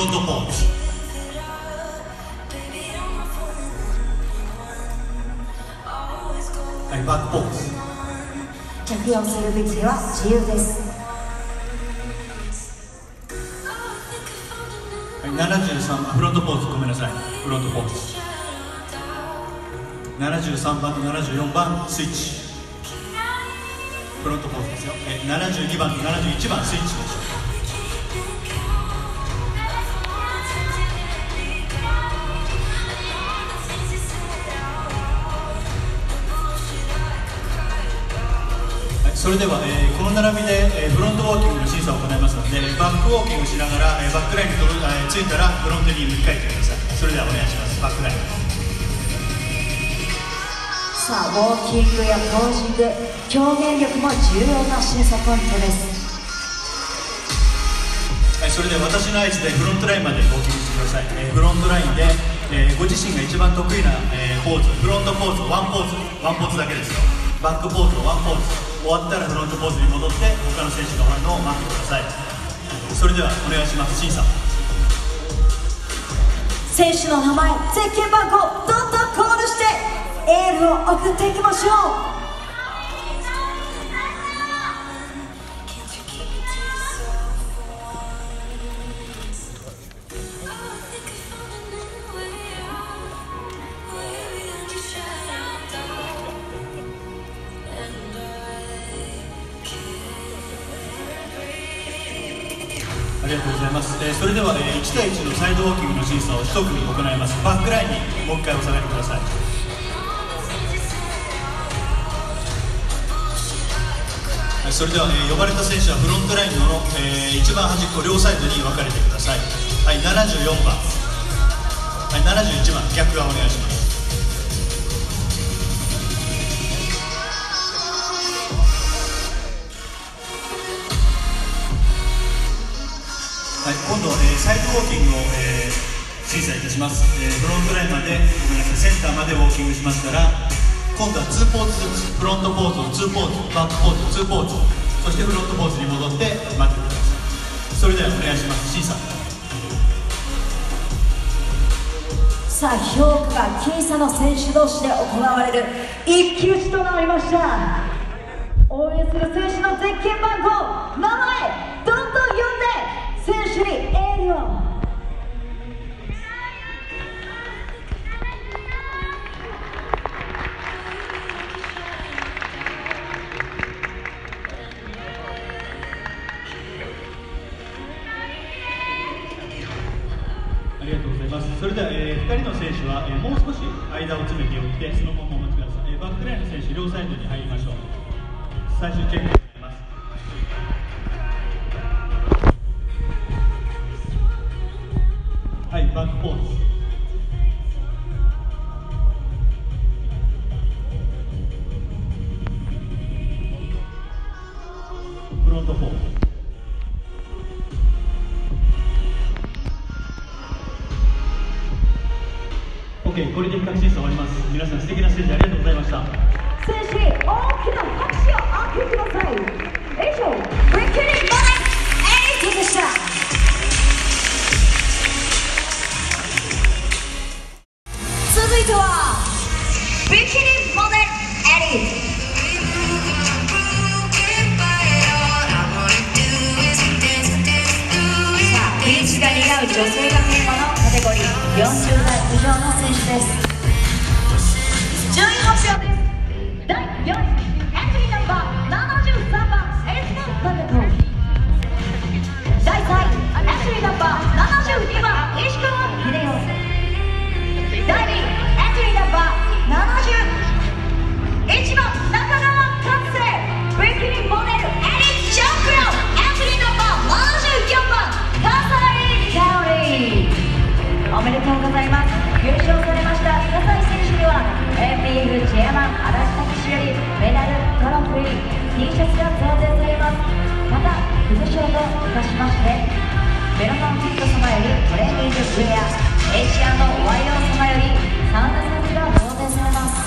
ロントポーズはいバックポーズ着用するべきは自由です。はい73番フロントポーズごめんなさい。フロントポーズ73番と74番スイッチフロントポーズですよ。え72番と71番スイッチでしょそれでは、えーこの並びで、えーフロントウォーキングの審査を行いますのでバックウォーキングしながら、えーバックラインに届いえー着いたらフロントに向き返ってくださいそれではお願いします。バックライン。さあウォーキングやポージング表現力も重要な審査ポイントです。はい、それでは私の合図でフロントラインまでウォーキングしてください、えーフロントラインで、えーご自身が一番得意な、えーポーズ。フロントポーズワンポーズ。ワンポーズだけですよ。バックポーズワンポーズ終わったらフロントポーズに戻って他の選手が終わるのを待ってください。それではお願いします審査選手の名前ゼッケン番号どんどんコールしてエールを送っていきましょう。りがとうございます、えーそれでは、えー1対1のサイドウォーキングの審査を1組行います。バックラインにもう一回お下がりください。はいそれでは、えー呼ばれた選手はフロントラインの、えー一番端っこ両サイドに分かれてください。はい74番。はい71番。逆側お願いします。はい、今度、えーサイドウォーキングを、えー審査いたします、えーフロントラインまでごめんなさいセンターまでウォーキングしましたら今度は2ポーズフロントポーズを2ポーズバックポーズ2ポーズそしてフロントポーズに戻って待ってください。それではお願いします審査さあ評価が僅差の選手同士で行われる一騎打ちとなりました。応援する選手のゼッケン番号名前。ます。それでは、え2人の選手は、えーもう少し間を詰めておいてそのままお待ちください、えーバックラインの選手両サイドに入りましょう。最終チェックになります。はいバックポーズ。フロントフォー。OK これで比較審査終わります。皆さん素敵なステージありがとうございました。選手大きな拍手。ベロマンピット様よりトレーニングウェアエイシアのワイロン様よりサンダルが贈呈されます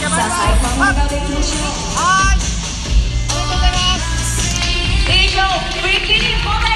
さあ最高はでいきましょう。はい Give it